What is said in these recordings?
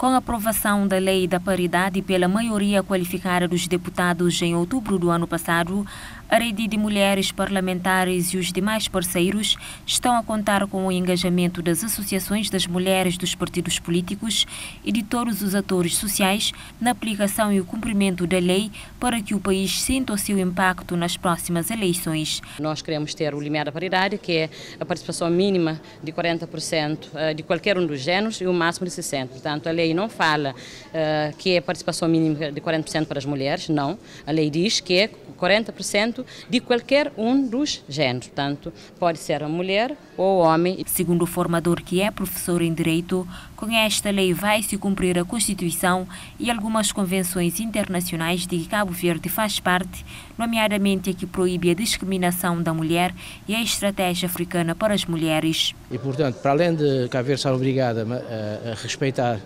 Com a aprovação da Lei da Paridade pela maioria qualificada dos deputados em outubro do ano passado, a rede de mulheres parlamentares e os demais parceiros estão a contar com o engajamento das associações das mulheres dos partidos políticos e de todos os atores sociais na aplicação e o cumprimento da lei para que o país sinta o seu impacto nas próximas eleições. Nós queremos ter o limiar da paridade, que é a participação mínima de 40% eh, de qualquer um dos géneros e o máximo de 60%. Portanto, a lei lei não fala uh, que é participação mínima de 40% para as mulheres, não. A lei diz que é 40% de qualquer um dos géneros. Portanto, pode ser a mulher ou o homem. Segundo o formador que é professor em Direito, com esta lei vai se cumprir a Constituição e algumas convenções internacionais de que Cabo Verde faz parte, nomeadamente a que proíbe a discriminação da mulher e a estratégia africana para as mulheres. E, portanto, para além de Cabo Verde estar obrigada a, a respeitar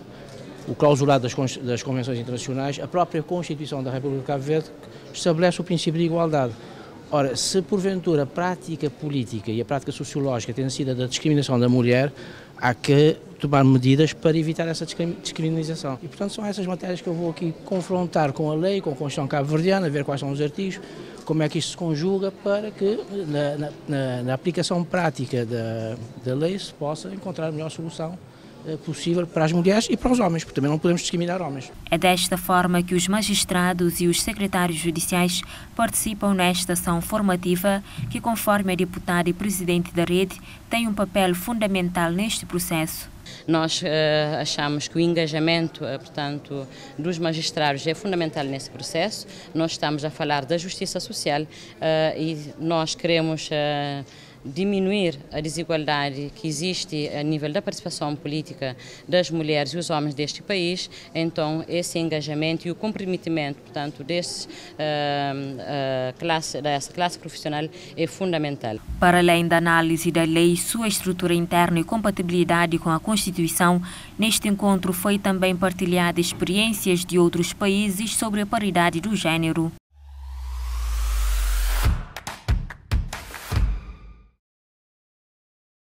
o clausulado das, das convenções internacionais, a própria Constituição da República de Cabo Verde estabelece o princípio de igualdade. Ora, se porventura a prática política e a prática sociológica tem sido a da discriminação da mulher, há que tomar medidas para evitar essa discriminação. E, portanto, são essas matérias que eu vou aqui confrontar com a lei, com a Constituição cabo-verdiana, ver quais são os artigos, como é que isto se conjuga para que na, na, na aplicação prática da, da lei se possa encontrar a melhor solução possível para as mulheres e para os homens, porque também não podemos discriminar homens. É desta forma que os magistrados e os secretários judiciais participam nesta ação formativa que, conforme a deputada e presidente da rede, tem um papel fundamental neste processo. Nós uh, achamos que o engajamento, uh, portanto, dos magistrados é fundamental nesse processo. Nós estamos a falar da justiça social uh, e nós queremos diminuir a desigualdade que existe a nível da participação política das mulheres e os homens deste país, então esse engajamento e o comprometimento, portanto, desse, uh, uh, classe, dessa classe profissional é fundamental. Para além da análise da lei, sua estrutura interna e compatibilidade com a Constituição, neste encontro foi também partilhada experiências de outros países sobre a paridade do gênero.